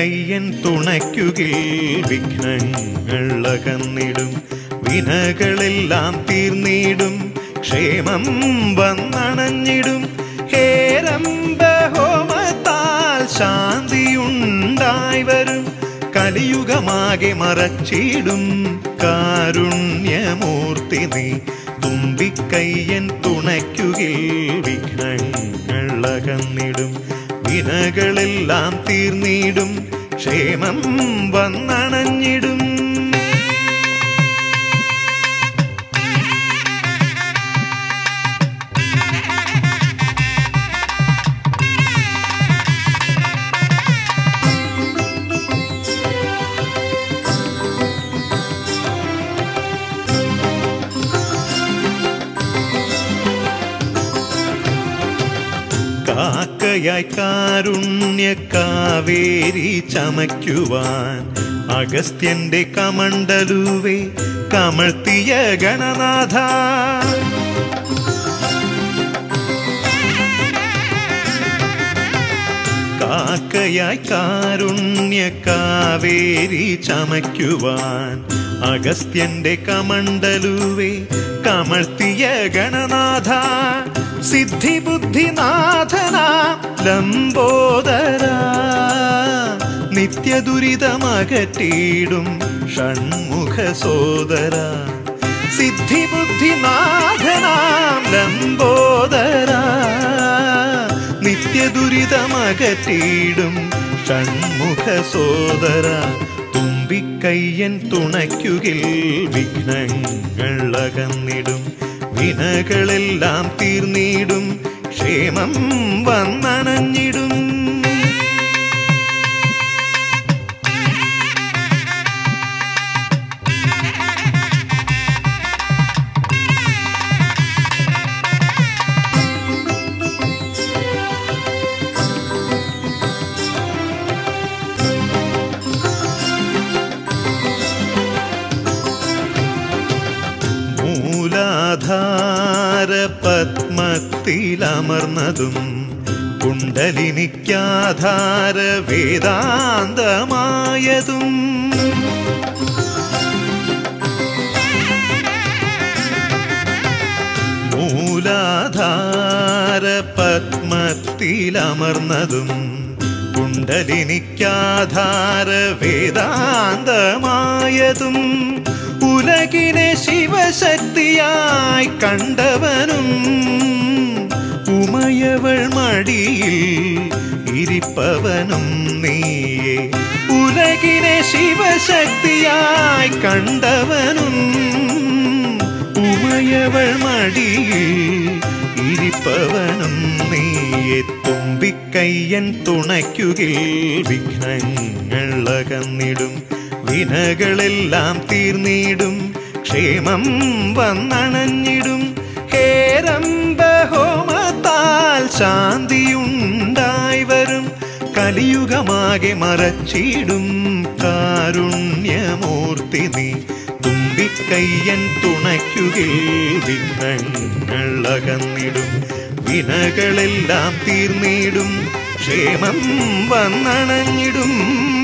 തുമ്പിക്കയ്യൻ തുണയ്ക്കുകിൽ വിഘ്നങ്ങൾ അകന്നിടും. വിനകളെല്ലാം തീർന്നിടും. ക്ഷേമം വന്നണഞ്ഞിടും. ഹേരംബഹോമത്താൽ ശാന്തിയുണ്ടായി വരും. കലിയുഗമാകെ മറച്ചിടും. കാരുണ്യമൂർത്തി നീ. തുമ്പിക്കയ്യൻ തുണയ്ക്കുകിൽ വിഘ്നങ്ങൾ അകന്നിടും. വിനകളെല്ലാം തീർന്നിടും. ക്ഷേമം വന്നണഞ്ഞിടും. കാക്കയായി കാരുണ്യ കാവേരി ചമയ്ക്കുവാൻ അഗസ്ത്യന്റെ കമണ്ടലുവേ കമഴ്ത്തിയ ഗണനാഥ. കാക്കയായി കാരുണ്യ കാവേരി ചമയ്ക്കുവാൻ അഗസ്ത്യന്റെ കമണ്ടലുവേ കമഴ്ത്തിയ ഗണനാഥ. സിദ്ധി ബുദ്ധിനാഥന ലംബോദര നിത്യദുരിതമകറ്റിയിടും ഷൺമുഖ സോദര സിദ്ധിബുദ്ധിനാഥനാം ലംബോദര നിത്യദുരിതമകറ്റിയിടും ഷൺമുഖ സോദര തുമ്പിക്കയ്യൻ തുണയ്ക്കുകിൽ വിഘ്നങ്ങൾ അകന്നിടും വിനകളെല്ലാം തീർന്നിടും ക്ഷേമം വന്നണഞ്ഞിടും. പത്മത്തിലമർന്നതും കുണ്ടലിനിക്കാധാര വേദാന്തമായതും മൂലാധാര പത്മത്തിലമർന്നതും കുണ്ടലിനിക്കാധാര വേദാന്തമായതും ഉലകിനെ ശിവശക്തിയായി കണ്ടവനും ഉമയവൾ മടിയിൽ ഇരിപ്പവനും നീയെ. ഉലകിനെ ശിവശക്തിയായി കണ്ടവനും ഉമയവൾ മടിയിൽ ഇരിപ്പവനും നീയെ. തുമ്പിക്കയ്യൻ തുണയ്ക്കുകിൽ വിഘ്നങ്ങൾ അകന്നിടും. വിനകളെല്ലാം തീർന്നിടും. ക്ഷേമം വന്നണഞ്ഞിടും. ഹേരംബ ഹോമത്താൽ ശാന്തിയുണ്ടായി വരും. കലിയുഗമാകെ മറച്ചിടും. കാരുണ്യമൂർത്തി നീ തുമ്പിക്കയ്യൻ അകന്നിടും വിനകളെല്ലാം തീർന്നിടും. ക്ഷേമം വന്നണഞ്ഞിടും.